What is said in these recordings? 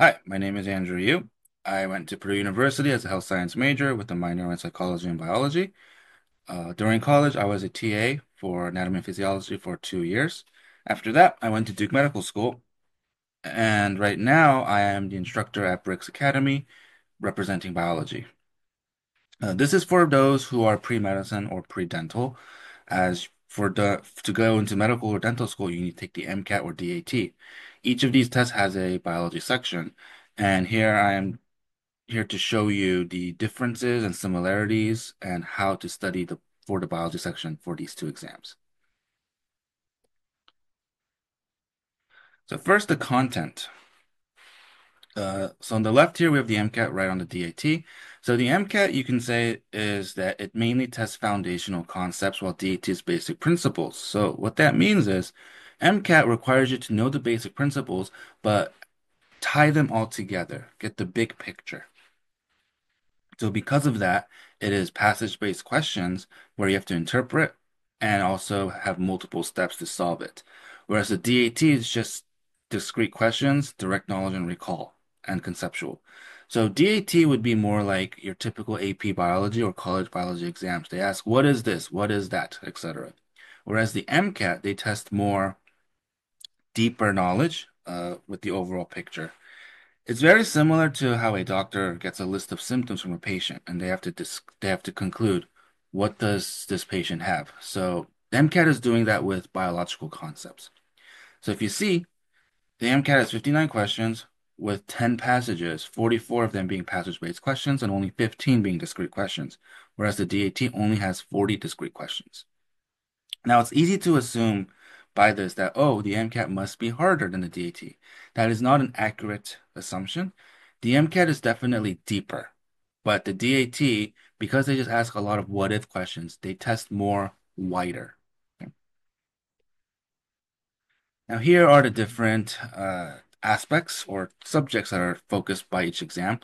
Hi, my name is Andrew Yu. I went to Purdue University as a health science major with a minor in psychology and biology. Uh, during college, I was a TA for anatomy and physiology for two years. After that, I went to Duke Medical School, and right now I am the instructor at Brix Academy, representing biology. Uh, this is for those who are pre-medicine or pre-dental. As for the to go into medical or dental school, you need to take the MCAT or DAT. Each of these tests has a biology section, and here I am here to show you the differences and similarities and how to study the for the biology section for these two exams. So first, the content. Uh, so on the left here, we have the MCAT right on the DAT. So the MCAT, you can say, is that it mainly tests foundational concepts while DAT is basic principles. So what that means is MCAT requires you to know the basic principles, but tie them all together, get the big picture. So because of that, it is passage-based questions where you have to interpret and also have multiple steps to solve it. Whereas the DAT is just discrete questions, direct knowledge and recall, and conceptual. So DAT would be more like your typical AP biology or college biology exams. They ask, what is this? What is that? Etc. Whereas the MCAT, they test more deeper knowledge uh, with the overall picture. It's very similar to how a doctor gets a list of symptoms from a patient and they have to they have to conclude what does this patient have. So MCAT is doing that with biological concepts. So if you see, the MCAT has 59 questions with 10 passages, 44 of them being passage-based questions and only 15 being discrete questions, whereas the DAT only has 40 discrete questions. Now it's easy to assume by this that, oh, the MCAT must be harder than the DAT. That is not an accurate assumption. The MCAT is definitely deeper, but the DAT, because they just ask a lot of what if questions, they test more wider. Now, here are the different uh, aspects or subjects that are focused by each exam.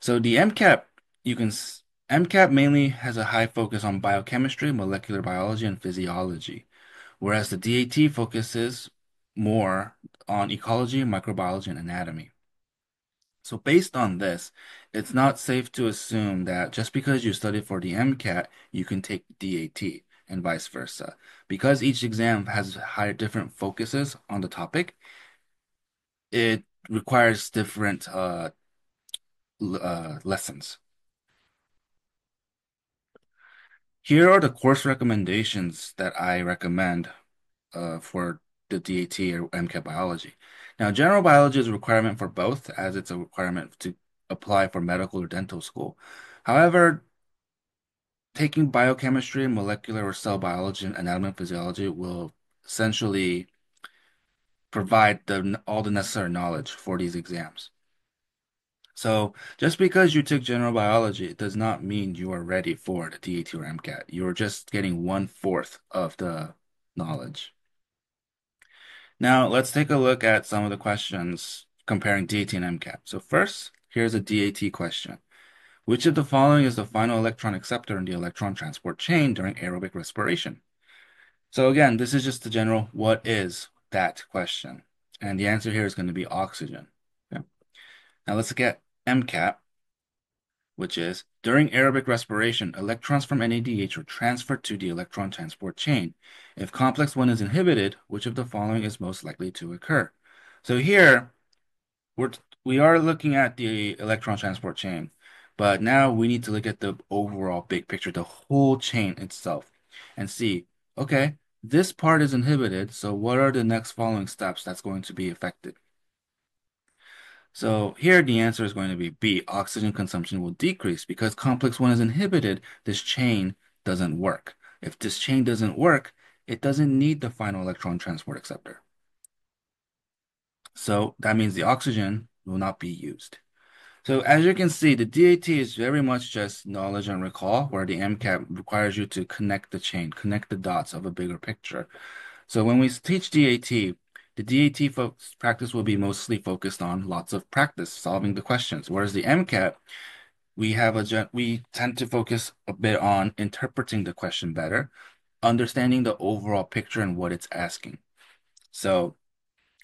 So the MCAT, you can MCAT mainly has a high focus on biochemistry, molecular biology, and physiology whereas the DAT focuses more on ecology, microbiology, and anatomy. So based on this, it's not safe to assume that just because you study for the MCAT, you can take DAT and vice versa. Because each exam has higher different focuses on the topic, it requires different uh, uh, lessons. Here are the course recommendations that I recommend uh, for the DAT or MCAT biology. Now, general biology is a requirement for both, as it's a requirement to apply for medical or dental school. However, taking biochemistry, molecular or cell biology, and anatomy and physiology will essentially provide the, all the necessary knowledge for these exams. So just because you took general biology, it does not mean you are ready for the DAT or MCAT. You're just getting one fourth of the knowledge. Now let's take a look at some of the questions comparing DAT and MCAT. So first, here's a DAT question. Which of the following is the final electron acceptor in the electron transport chain during aerobic respiration? So again, this is just the general what is that question. And the answer here is going to be oxygen. Now let's look at MCAT, which is during aerobic respiration, electrons from NADH are transferred to the electron transport chain. If complex 1 is inhibited, which of the following is most likely to occur? So here, we're, we are looking at the electron transport chain, but now we need to look at the overall big picture, the whole chain itself, and see, okay, this part is inhibited, so what are the next following steps that's going to be affected? So here the answer is going to be B. Oxygen consumption will decrease because complex 1 is inhibited. This chain doesn't work. If this chain doesn't work, it doesn't need the final electron transport acceptor. So that means the oxygen will not be used. So as you can see, the DAT is very much just knowledge and recall, where the MCAT requires you to connect the chain, connect the dots of a bigger picture. So when we teach DAT, the DAT folks practice will be mostly focused on lots of practice, solving the questions. Whereas the MCAT, we have a we tend to focus a bit on interpreting the question better, understanding the overall picture and what it's asking. So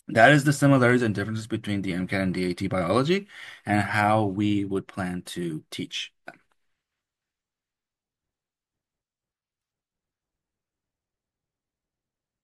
That is the similarities and differences between the MCAT and DAT biology and how we would plan to teach.